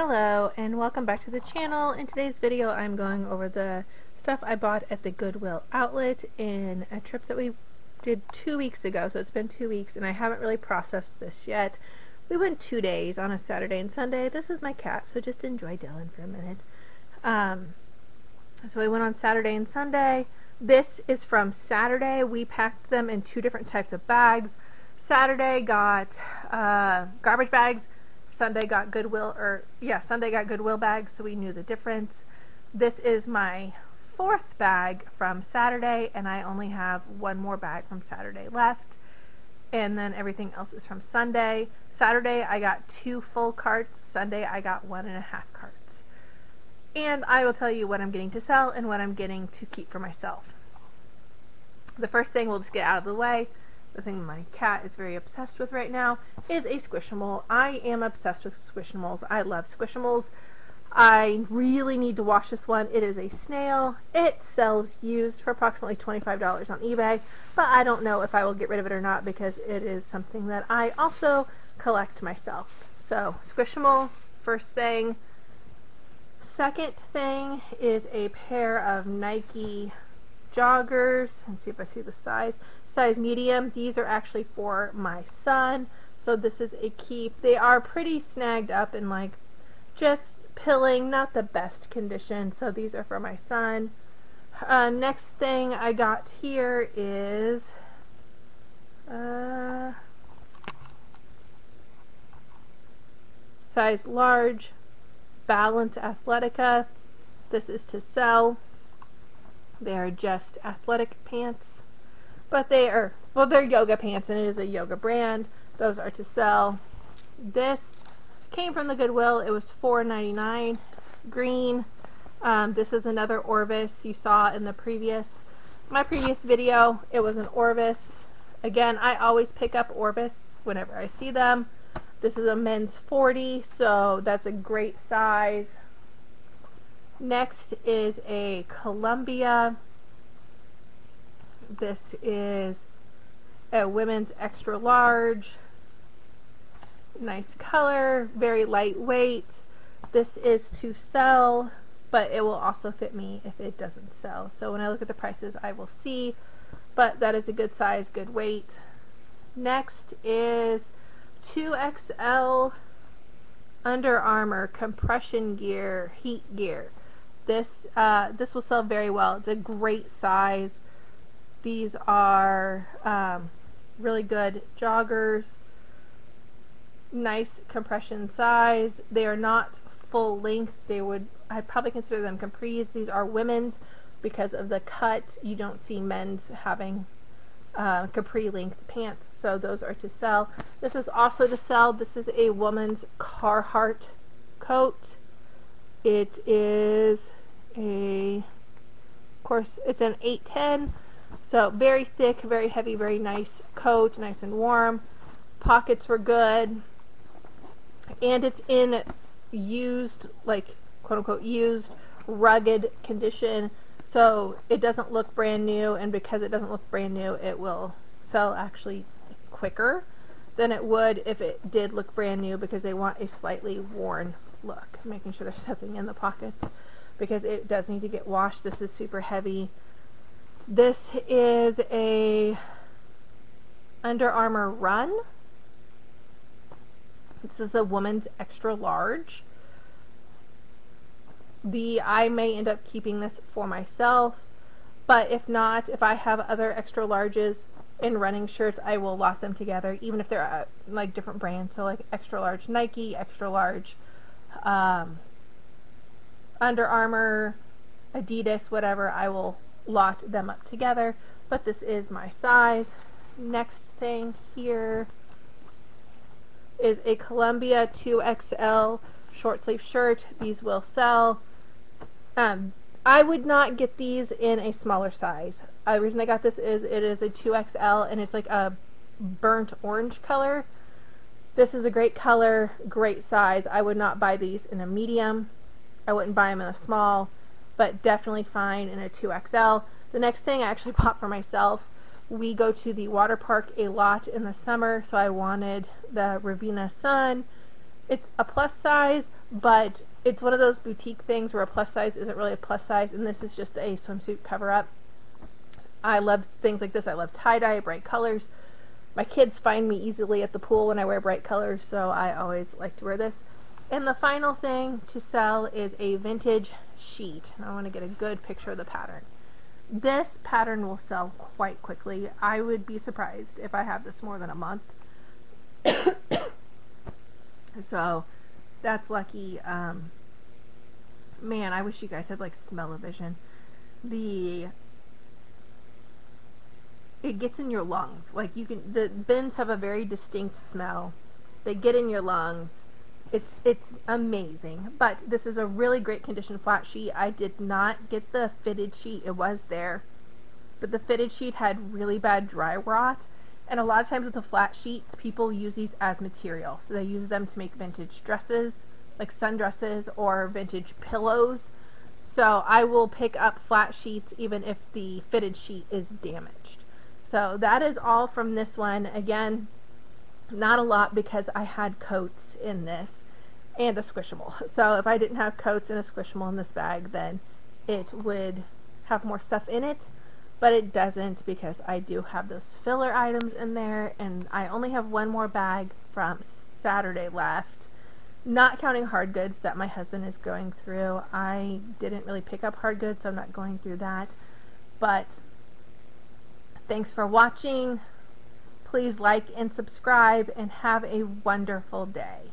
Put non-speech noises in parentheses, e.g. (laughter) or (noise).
Hello and welcome back to the channel. In today's video I'm going over the stuff I bought at the Goodwill outlet in a trip that we did two weeks ago. So it's been two weeks and I haven't really processed this yet. We went two days on a Saturday and Sunday. This is my cat so just enjoy Dylan for a minute. Um, so we went on Saturday and Sunday. This is from Saturday. We packed them in two different types of bags. Saturday got uh, garbage bags Sunday got Goodwill, or yeah, Sunday got Goodwill bags, so we knew the difference. This is my fourth bag from Saturday, and I only have one more bag from Saturday left. And then everything else is from Sunday. Saturday I got two full carts. Sunday I got one and a half carts. And I will tell you what I'm getting to sell and what I'm getting to keep for myself. The first thing we'll just get out of the way the thing my cat is very obsessed with right now is a Squishmallow. I am obsessed with Squishmallows. I love Squishmallows. I really need to wash this one. It is a snail. It sells used for approximately $25 on eBay, but I don't know if I will get rid of it or not because it is something that I also collect myself. So, Squishmallow, first thing. Second thing is a pair of Nike joggers and see if I see the size size medium. These are actually for my son so this is a keep. They are pretty snagged up and like just pilling not the best condition so these are for my son. Uh, next thing I got here is uh, size large Balance Athletica. This is to sell they are just athletic pants, but they are, well, they're yoga pants and it is a yoga brand. Those are to sell. This came from the Goodwill. It was $4.99. Green. Um, this is another Orvis you saw in the previous, my previous video. It was an Orvis. Again, I always pick up Orvis whenever I see them. This is a men's 40, so that's a great size. Next is a Columbia. This is a women's extra large. Nice color, very lightweight. This is to sell, but it will also fit me if it doesn't sell. So when I look at the prices, I will see, but that is a good size, good weight. Next is 2XL Under Armour compression gear, heat gear. This, uh, this will sell very well. It's a great size. These are um, really good joggers. Nice compression size. They are not full length. They would, I'd probably consider them capris. These are women's because of the cut. You don't see men's having uh, capri length pants, so those are to sell. This is also to sell. This is a woman's Carhartt coat. It is a, of course, it's an 810. So very thick, very heavy, very nice coat, nice and warm. Pockets were good. And it's in used, like, quote unquote, used, rugged condition. So it doesn't look brand new, and because it doesn't look brand new, it will sell actually quicker than it would if it did look brand new because they want a slightly worn look, making sure there's nothing in the pockets because it does need to get washed. This is super heavy. This is a Under Armour Run. This is a woman's extra large. The I may end up keeping this for myself, but if not, if I have other extra larges in running shirts, I will lot them together, even if they're uh, like different brands. So like extra large Nike, extra large um, under Armour, Adidas, whatever, I will lot them up together. But this is my size. Next thing here is a Columbia 2XL short sleeve shirt. These will sell. Um, I would not get these in a smaller size. Uh, the reason I got this is it is a 2XL and it's like a burnt orange color. This is a great color, great size. I would not buy these in a medium. I wouldn't buy them in a small, but definitely fine in a 2XL. The next thing I actually (laughs) bought for myself, we go to the water park a lot in the summer, so I wanted the Ravena Sun. It's a plus size, but it's one of those boutique things where a plus size isn't really a plus size, and this is just a swimsuit cover up. I love things like this. I love tie dye, bright colors. My kids find me easily at the pool when I wear bright colors, so I always like to wear this. And the final thing to sell is a vintage sheet. I want to get a good picture of the pattern. This pattern will sell quite quickly. I would be surprised if I have this more than a month. (coughs) so that's lucky. Um, man, I wish you guys had like smell-o-vision. The it gets in your lungs. Like you can the bins have a very distinct smell. They get in your lungs. It's it's amazing. But this is a really great condition flat sheet. I did not get the fitted sheet. It was there. But the fitted sheet had really bad dry rot. And a lot of times with the flat sheets, people use these as material. So they use them to make vintage dresses, like sundresses or vintage pillows. So I will pick up flat sheets even if the fitted sheet is damaged. So that is all from this one. Again, not a lot because I had coats in this and a squishable. (laughs) So if I didn't have coats and a squishable in this bag, then it would have more stuff in it. But it doesn't because I do have those filler items in there and I only have one more bag from Saturday left. Not counting hard goods that my husband is going through. I didn't really pick up hard goods, so I'm not going through that. But Thanks for watching. Please like and subscribe and have a wonderful day.